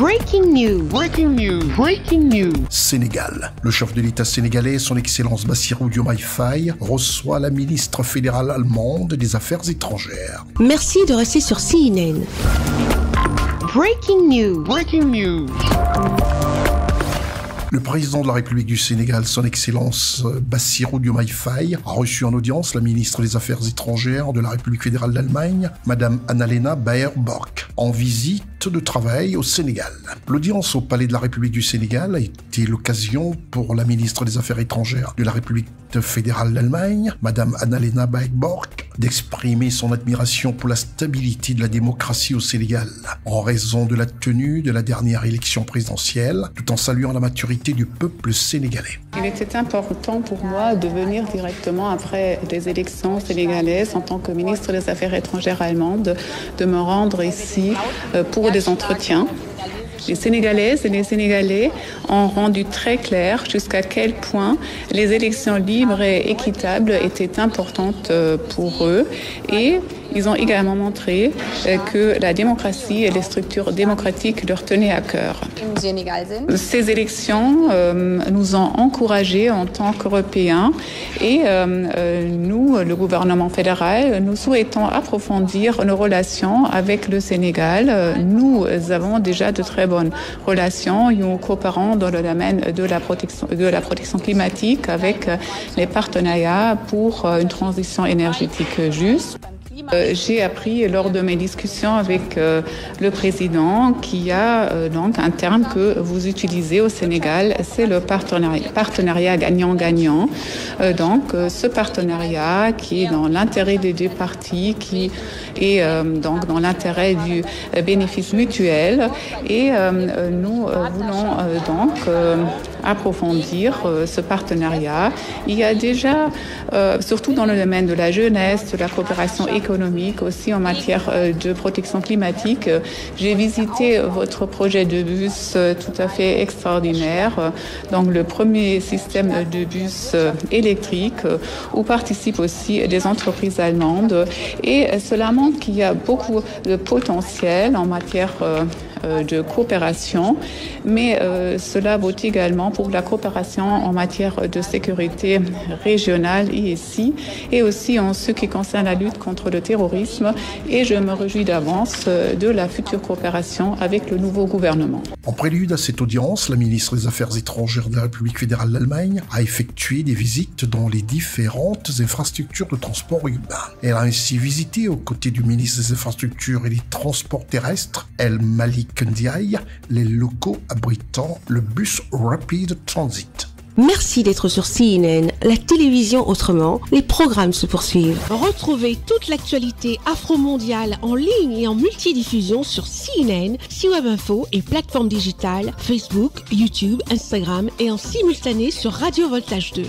Breaking news. Breaking news. Breaking news. Sénégal. Le chef de l'État sénégalais, son Excellence Bassirou Diomaye Faye, reçoit la ministre fédérale allemande des Affaires étrangères. Merci de rester sur CNN. Breaking news. Breaking news. Le président de la République du Sénégal, son Excellence Bassirou Diomaye Faye, a reçu en audience la ministre des Affaires étrangères de la République fédérale d'Allemagne, Madame Annalena Baerbock, en visite de travail au Sénégal. L'audience au Palais de la République du Sénégal a été l'occasion pour la ministre des Affaires étrangères de la République fédérale d'Allemagne, Madame Annalena Baerbock, d'exprimer son admiration pour la stabilité de la démocratie au Sénégal, en raison de la tenue de la dernière élection présidentielle, tout en saluant la maturité du peuple sénégalais. Il était important pour moi de venir directement après les élections sénégalaises en tant que ministre des Affaires étrangères allemande, de me rendre ici pour des entretiens. Les Sénégalaises et les Sénégalais ont rendu très clair jusqu'à quel point les élections libres et équitables étaient importantes pour eux. Et ils ont également montré que la démocratie et les structures démocratiques leur tenaient à cœur. Ces élections euh, nous ont encouragés en tant qu'Européens et euh, nous, le gouvernement fédéral, nous souhaitons approfondir nos relations avec le Sénégal. Nous avons déjà de très bonnes relations. Nous coopérons dans le domaine de la protection, de la protection climatique avec les partenariats pour une transition énergétique juste. Euh, J'ai appris lors de mes discussions avec euh, le président qu'il y a euh, donc un terme que vous utilisez au Sénégal, c'est le partenariat gagnant-gagnant. donc ce partenariat qui est dans l'intérêt des deux parties, qui est donc dans l'intérêt du bénéfice mutuel. Et nous voulons donc approfondir ce partenariat. Il y a déjà, surtout dans le domaine de la jeunesse, de la coopération économique, aussi en matière de protection climatique. J'ai visité votre projet de bus tout à fait extraordinaire, donc le premier système de bus électrique où participent aussi des entreprises allemandes et cela montre qu'il y a beaucoup de potentiel en matière de coopération, mais euh, cela vaut également pour la coopération en matière de sécurité régionale ici et aussi en ce qui concerne la lutte contre le terrorisme et je me réjouis d'avance de la future coopération avec le nouveau gouvernement. En prélude à cette audience, la ministre des Affaires étrangères de la République fédérale d'Allemagne a effectué des visites dans les différentes infrastructures de transport urbain. Elle a ainsi visité aux côtés du ministre des Infrastructures et des Transports terrestres, El Malik Ndiaye, les locaux abritant le bus Rapid Transit. Merci d'être sur CNN, la télévision autrement. Les programmes se poursuivent. Retrouvez toute l'actualité afro-mondiale en ligne et en multidiffusion sur CNN, C-Web Info et plateformes digitales, Facebook, YouTube, Instagram et en simultané sur Radio Voltage 2.